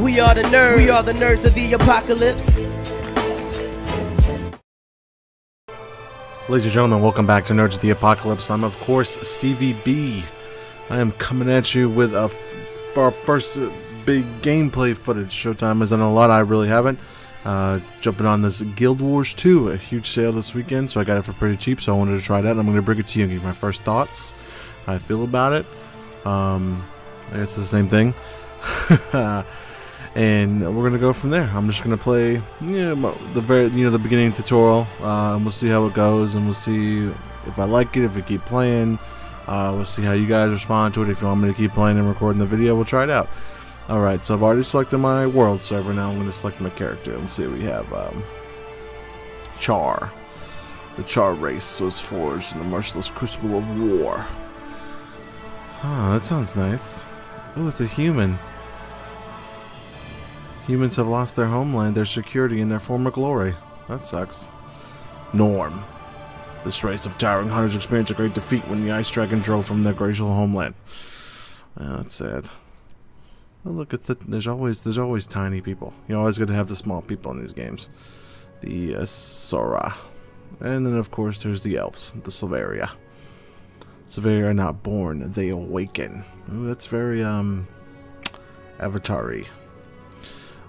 We are the nerds. We are the nerds of the apocalypse. Ladies and gentlemen, welcome back to Nerds of the Apocalypse. I'm, of course, Stevie B. I am coming at you with a our first uh, big gameplay footage. Showtime has done a lot. I really haven't. Uh, jumping on this Guild Wars 2, a huge sale this weekend, so I got it for pretty cheap, so I wanted to try that. And I'm going to bring it to you and give my first thoughts, how I feel about it. Um, I guess it's the same thing. and we're gonna go from there. I'm just gonna play, you know, the very, you know, the beginning tutorial, uh, and we'll see how it goes, and we'll see if I like it, if we keep playing. Uh, we'll see how you guys respond to it. If you want me to keep playing and recording the video, we'll try it out. Alright, so I've already selected my world server. Now I'm to select my character and see we have um, Charr. The Charr race was forged in the merciless crucible of war. Oh, that sounds nice. Oh, it's a human. Humans have lost their homeland, their security, and their former glory. That sucks. Norn. This race of towering hunters experienced a great defeat when the Ice Dragon drove from their glacial homeland. Oh, that's sad. Oh, look at the. There's always there's always tiny people. You always got to have the small people in these games. The Asura, and then of course there's the elves, the Sylvari. Sylvari are not born; they awaken. Ooh, that's very um, Avatar-y.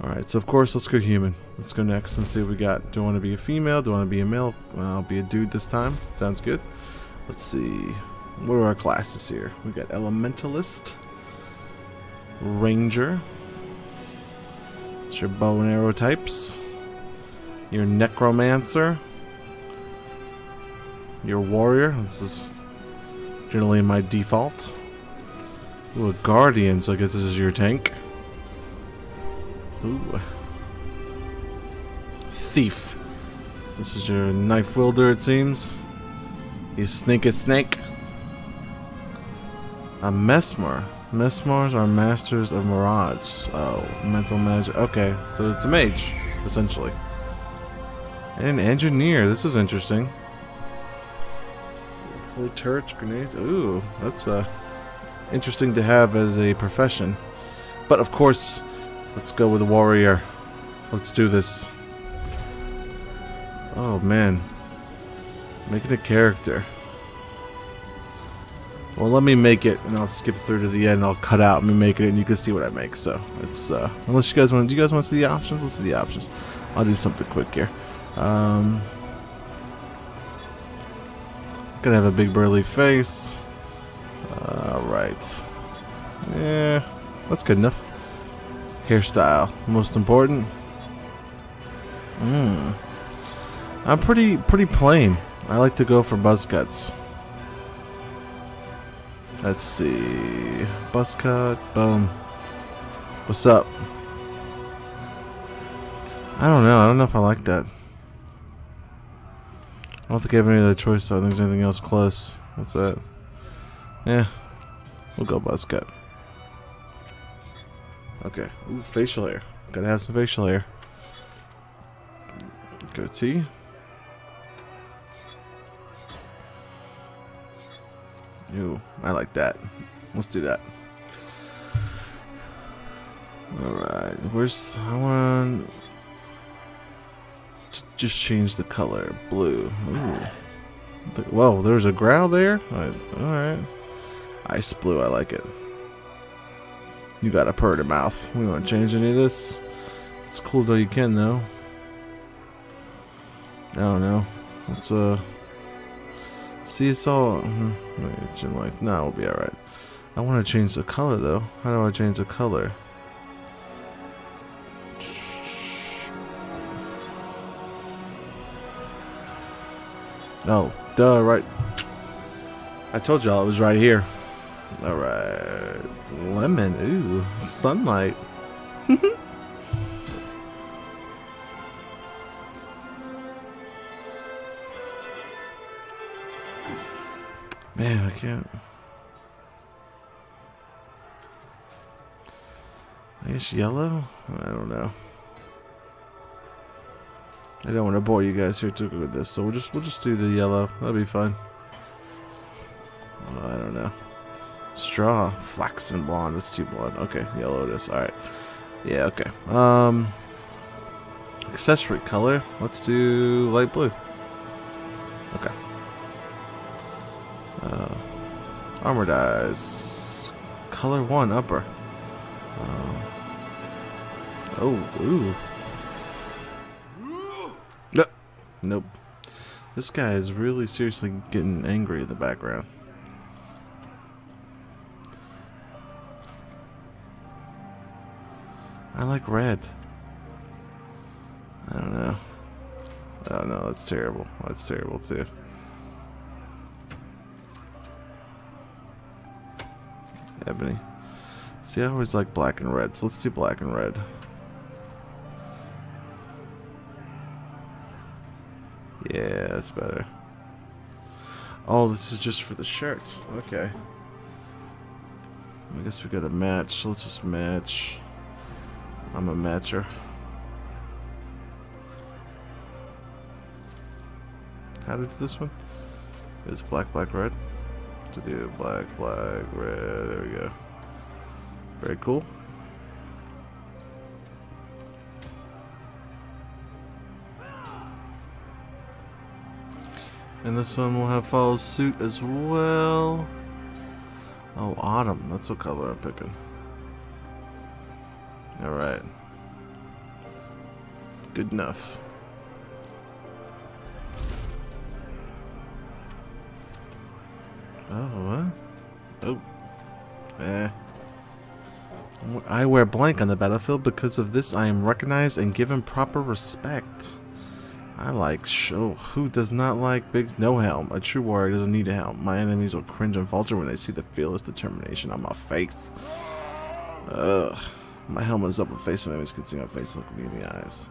Alright, so of course, let's go human. Let's go next and see what we got. Do I want to be a female? Do I want to be a male? Well, I'll be a dude this time. Sounds good. Let's see. What are our classes here? We got Elementalist. Ranger. It's your bow and arrow types. Your Necromancer. Your Warrior. This is generally my default. Ooh, a Guardian, so I guess this is your tank. Ooh. Thief. This is your knife wielder, it seems. You snake a snake. A mesmer. Mesmers are masters of mirage. Oh, mental magic. Okay, so it's a mage, essentially. And an engineer. This is interesting. Holy turrets, grenades. Ooh, that's uh, interesting to have as a profession. But of course, Let's go with a warrior. Let's do this. Oh man. Making a character. Well, let me make it, and I'll skip through to the end. I'll cut out me making it, and you can see what I make. So it's uh, unless you guys want, do you guys want to see the options? Let's see the options. I'll do something quick here. Um, gonna have a big burly face. All right. Yeah, that's good enough. Hairstyle, most important. Hmm. I'm pretty pretty plain. I like to go for buzz cuts. Let's see. Buzz cut, boom. What's up? I don't know. I don't know if I like that. I don't think I have any other choice. So I don't think there's anything else close. What's that? Yeah. We'll go buzz cut. Okay. Ooh, facial hair. Gotta have some facial hair. Goatee. Ooh, I like that. Let's do that. Alright, where's... I want to just change the color. Blue. Ooh. Whoa, there's a growl there? Alright. Ice blue, I like it. You got a purty mouth. We don't change any of this. It's cool though you can though. I don't know. Let's uh see it's all mm, in life. Nah, we'll be alright. I want to change the color though. How do I change the color? Oh, duh, right. I told y'all it was right here. Alright. Lemon. Ooh. Sunlight. Man, I can't. I guess yellow? I don't know. I don't want to bore you guys here too with this, so we'll just we'll just do the yellow. That'll be. Oh, I don't know. Straw, flaxen blonde. It's too blonde. Okay, yellow it is. Alright. Yeah, okay. Um, accessory color. Let's do light blue. Okay. Uh, armor dies. Color one upper. Um, oh, ooh. No, nope. This guy is really seriously getting angry in the background. I like red. I don't know. Oh no, that's terrible. That's terrible too. Ebony. See, I always like black and red, so let's do black and red. Yeah, that's better. Oh, this is just for the shirts. Okay. I guess we got a match. Let's just match. I'm a matcher. How to do this one? It's black, black, red. To do black, black, red. There we go. Very cool. And this one will have follow suit as well. Oh, autumn. That's what color I'm picking. Alright. Good enough. Oh? Oh. Eh. I wear blank on the battlefield. Because of this, I am recognized and given proper respect. I like show. Who does not like big no helm? A true warrior doesn't need a helm. My enemies will cringe and falter when they see the fearless determination on my face. Ugh. My helmet is up and face enemies can see my face look me in the eyes.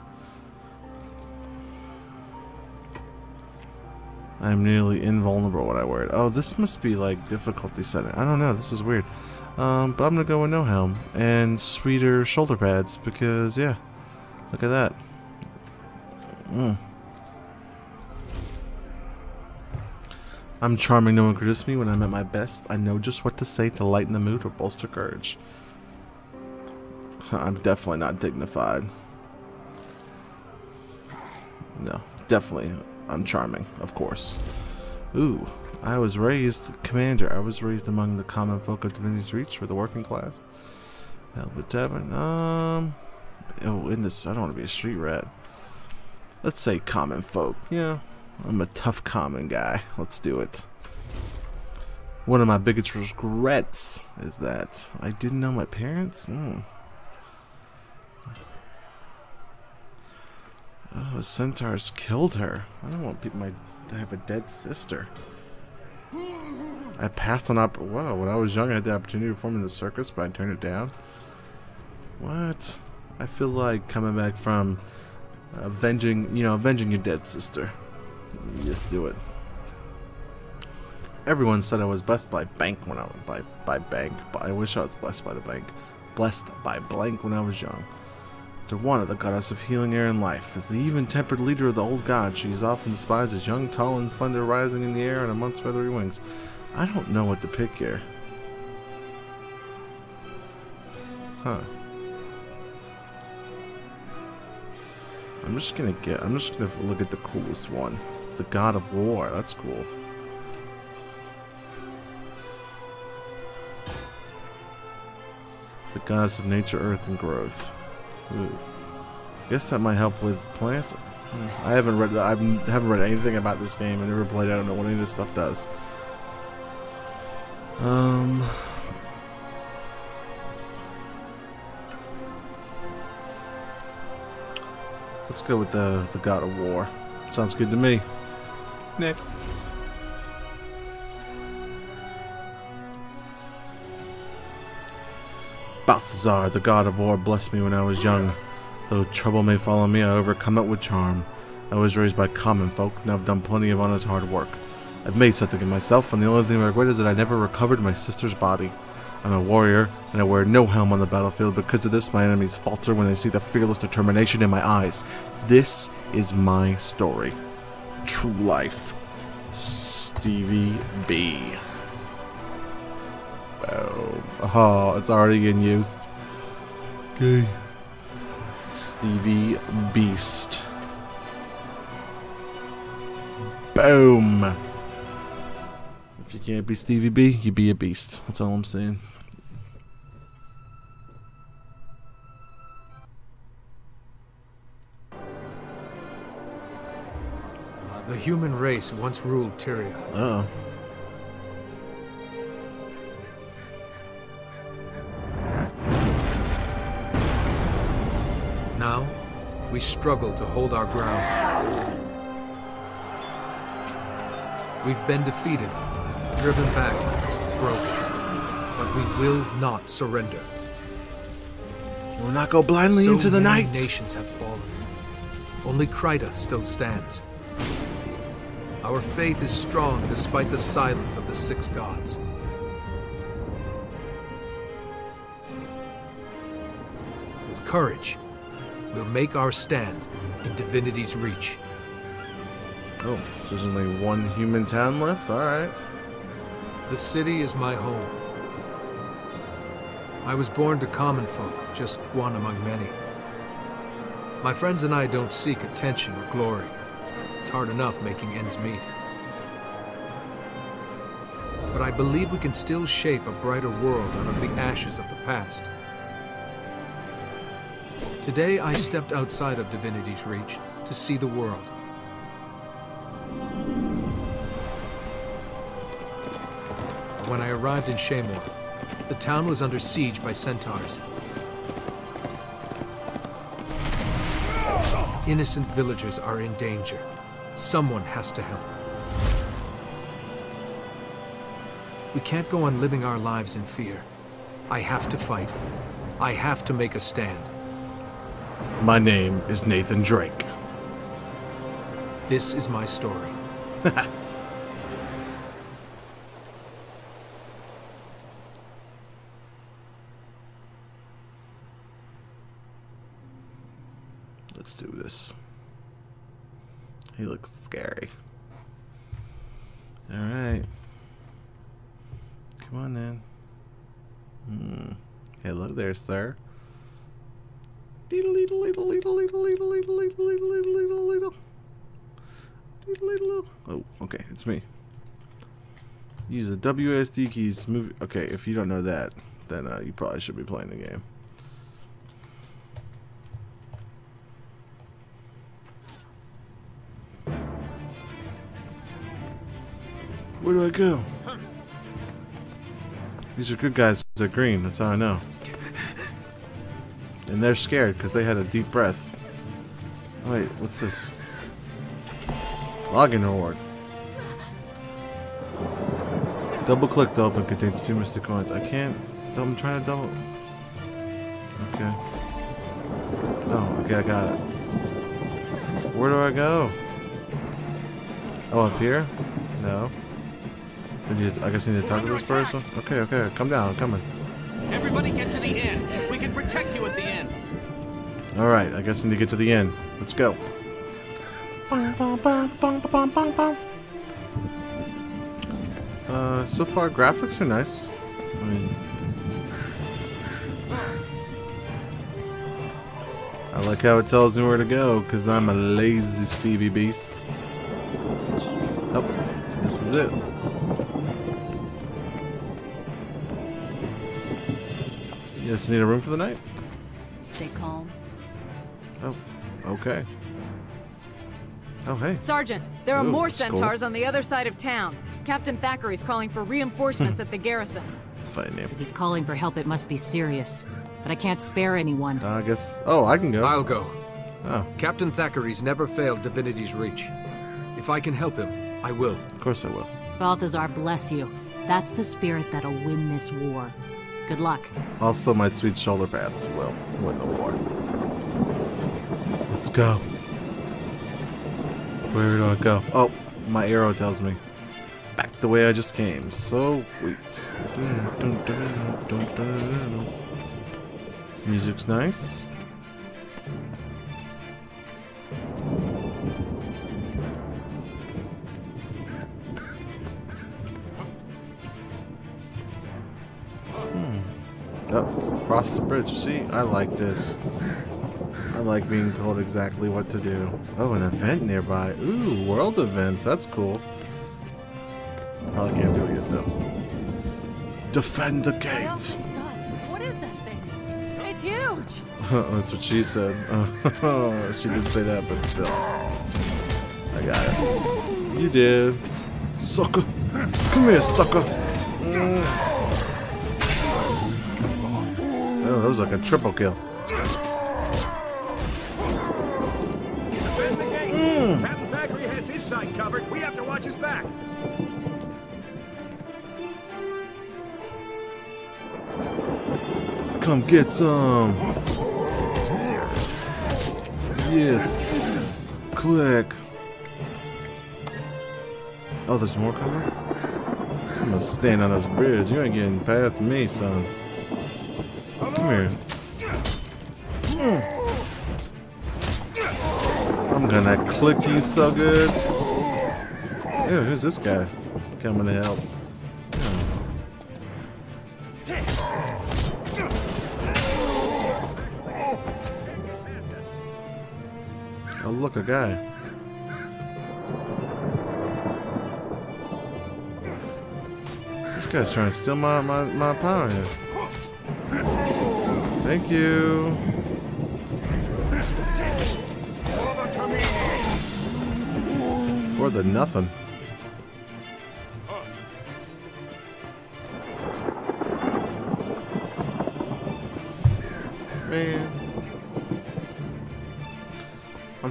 I'm nearly invulnerable when I wear it. Oh, this must be like difficulty setting. I don't know. This is weird. Um, but I'm gonna go with no helm and sweeter shoulder pads because yeah, look at that. Mm. I'm charming, no one could me. When I'm at my best, I know just what to say to lighten the mood or bolster courage. I'm definitely not dignified. No, definitely. I'm charming, of course. Ooh, I was raised commander. I was raised among the common folk of Divinity's Reach for the working class. Albert Tavern. Um, oh, in this, I don't want to be a street rat. Let's say common folk. Yeah, I'm a tough common guy. Let's do it. One of my biggest regrets is that I didn't know my parents. Mm. Oh, centaurs killed her. I don't want people my, to have a dead sister. I passed on up. Wow, when I was young, I had the opportunity to perform in the circus, but I turned it down. What? I feel like coming back from avenging, you know, avenging your dead sister. Just do it. Everyone said I was blessed by bank when I was by by bank, but I wish I was blessed by the bank. Blessed by blank when I was young. To one of the goddess of healing air and life. As the even-tempered leader of the old god, she is often despised as young, tall, and slender, rising in the air on a month's feathery wings. I don't know what to pick here. Huh. I'm just gonna get, I'm just gonna look at the coolest one. The God of War, that's cool. The goddess of nature, earth, and growth. Ooh. Guess that might help with plants. Hmm. I haven't read, I haven't read anything about this game. I never played. I don't know what any of this stuff does. Um, Let's go with the, the God of War. Sounds good to me. Next. Balthazar, the God of War, blessed me when I was young. Though trouble may follow me, I overcome it with charm. I was raised by common folk, and I've done plenty of honest hard work. I've made something of myself, and the only thing I regret is that I never recovered my sister's body. I'm a warrior, and I wear no helm on the battlefield. Because of this, my enemies falter when they see the fearless determination in my eyes. This is my story. True life. Stevie B. Oh, oh it's already in use. Okay. Stevie Beast. Boom. If you can't be Stevie B, you be a beast. That's all I'm saying. The human race once ruled Tyria. Uh oh. We struggle to hold our ground. We've been defeated, driven back, broken. But we will not surrender. We'll not go blindly so into the many night. nations have fallen. Only Kryta still stands. Our faith is strong despite the silence of the six gods. With courage, we'll make our stand in divinity's reach. Oh, so there's only one human town left? Alright. The city is my home. I was born to common folk, just one among many. My friends and I don't seek attention or glory. It's hard enough making ends meet. But I believe we can still shape a brighter world out of the ashes of the past. Today I stepped outside of Divinity's reach to see the world. When I arrived in Shaemoor, the town was under siege by centaurs. Innocent villagers are in danger. Someone has to help. We can't go on living our lives in fear. I have to fight. I have to make a stand. My name is Nathan Drake. This is my story. Let's do this. He looks scary. Alright. Come on then. Hmm. Hello there, sir. Deedle deedle deedle deedle deedle deedle deedle deedle deedle deedle deedle deedle Oh, okay, it's me. Use the WSD keys. Move. Okay, if you don't know that, then uh, you probably should be playing the game. Where do I go? These are good guys. They're green. That's how I know. And they're scared because they had a deep breath. Oh, wait, what's this? Login reward. Double click to open contains two mystic coins. I can't. I'm trying to double. Okay. Oh, okay, I got it. Where do I go? Oh, up here? No. I, need I guess I need to talk to this person. Okay, okay, come down. I'm coming. Everybody get to the end. All right, I guess I need to get to the end. Let's go. Uh, so far graphics are nice. I mean, I like how it tells me where to go because I'm a lazy Stevie Beast. Oh, this is it. You just need a room for the night? Stay calm. Oh, okay. Oh, hey. Sergeant, there are Ooh, more that's cool. centaurs on the other side of town. Captain Thackeray's calling for reinforcements at the garrison. It's a funny name. If he's calling for help, it must be serious. But I can't spare anyone. Uh, I guess. Oh, I can go. I'll go. Oh, Captain Thackeray's never failed Divinity's reach. If I can help him, I will. of course I will. Balthazar, bless you. That's the spirit that'll win this war. Good luck. Also, my sweet shoulder pads will win the war. Let's go. Where do I go? Oh, my arrow tells me. Back the way I just came. So, wait. Music's nice. Hmm. Oh, cross the bridge. See, I like this. I like being told exactly what to do. Oh, an event nearby. Ooh, world event. That's cool. Probably can't do it yet, though. Defend the gates. What is that thing? It's huge! That's what she said. she did say that, but still. I got it. You did. Sucker. Come here, sucker. Mm. Oh, that was like a triple kill. Covered. We have to watch his back. Come get some. Yes. Click. Oh, there's more coming? I'm gonna stand on this bridge. You ain't getting past me, son. Come here. Mm. I'm gonna click you so good. Ew, who's this guy coming to help? Oh, look, a guy. This guy's trying to steal my, my, my power here. Thank you. For the nothing.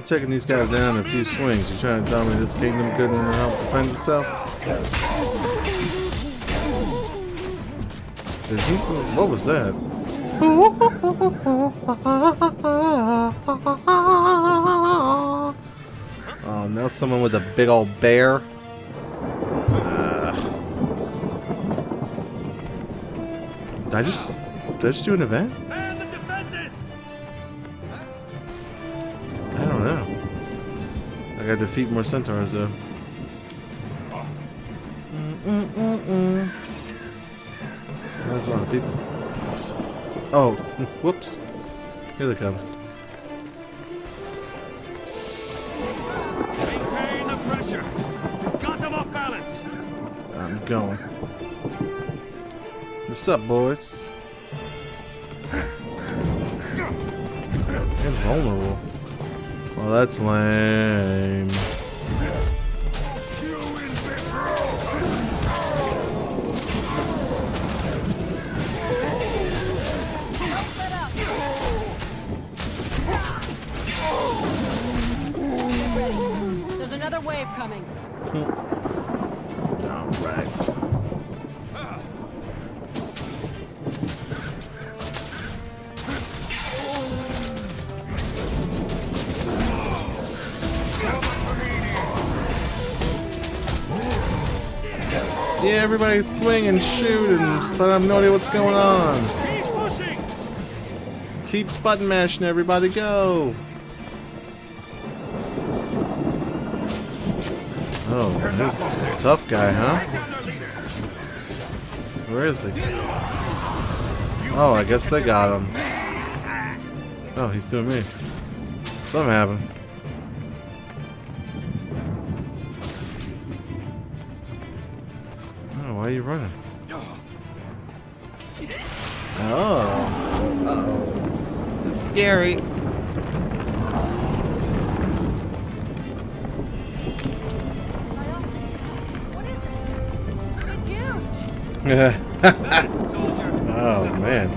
I'm taking these guys down in a few swings. You trying to tell me this kingdom couldn't help defend itself? Did he, what was that? Oh, now someone with a big old bear. Uh, did I just, did I just do an event? Gotta defeat more centaurs though. Mm-mm-mm-mm. That's a lot of people. Oh, whoops. Here they come. Maintain the pressure. Got them off balance. I'm going. What's up, boys? That's lame. Everybody swing and shoot and just let them know what's going on. Keep button mashing, everybody go. Oh, this tough guy, huh? Where is he? Oh, I guess they got him. Oh, he threw me. Something happened. Scary. What is that? It's huge! Soldier. oh man,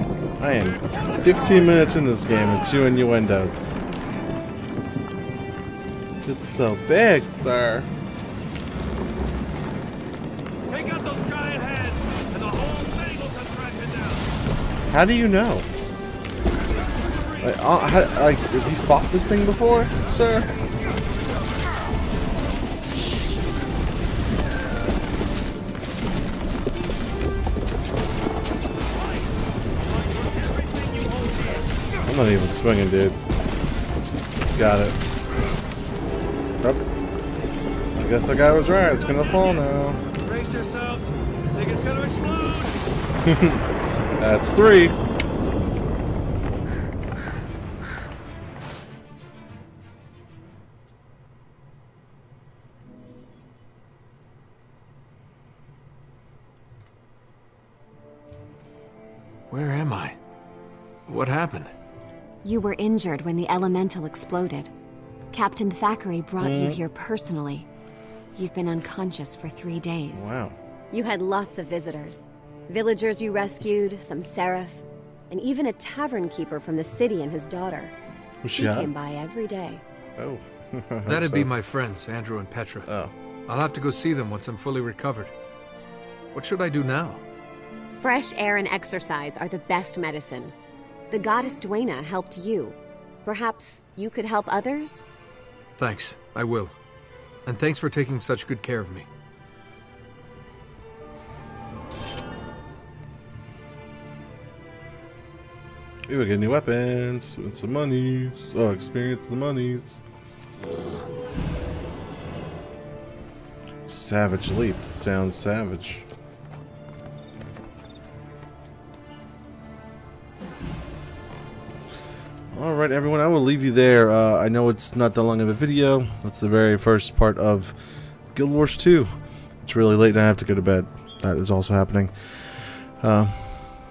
I am 15 minutes in this game and two innuendos. It's so big, sir. Take out those giant heads, and the whole thing will come down. How do you know? Like, uh, like, have you fought this thing before, sir? I'm not even swinging, dude. Got it. Yep. I guess the guy was right. It's gonna fall now. Brace yourselves. I Think it's gonna explode. That's three. Happened? You were injured when the elemental exploded. Captain Thackeray brought you mm-hmm. here personally. You've been unconscious for three days. Wow. You had lots of visitors. Villagers you rescued, some seraph, and even a tavern keeper from the city and his daughter. Was she She came by every day. Oh. That'd be my friends, Andrew and Petra. Oh. I'll have to go see them once I'm fully recovered. What should I do now? Fresh air and exercise are the best medicine. The goddess Dwayna helped you. Perhaps you could help others? Thanks, I will. And thanks for taking such good care of me. Ooh, we get new weapons and some monies. Oh, experience the monies. Savage Leap. Sounds savage. Alright, everyone, I will leave you there. Uh, I know it's not that long of a video. That's the very first part of Guild Wars 2. It's really late and I have to go to bed. That is also happening. Uh,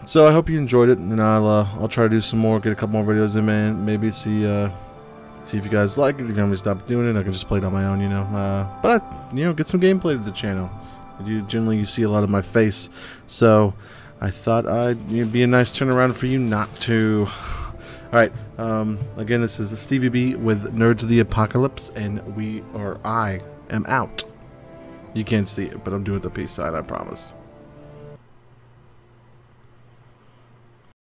so I hope you enjoyed it, and I'll uh, I'll try to do some more, get a couple more videos in, man. Maybe see uh, see if you guys like it. If you want me to stop doing it, I can just play it on my own, you know. Uh, but I, you know, get some gameplay to the channel. You generally you see a lot of my face, so I thought I'd know, be a nice turnaround for you not to. All right. Um, again, this is Stevie B with Nerds of the Apocalypse, and we or I am out. You can't see it, but I'm doing the peace sign. I promise.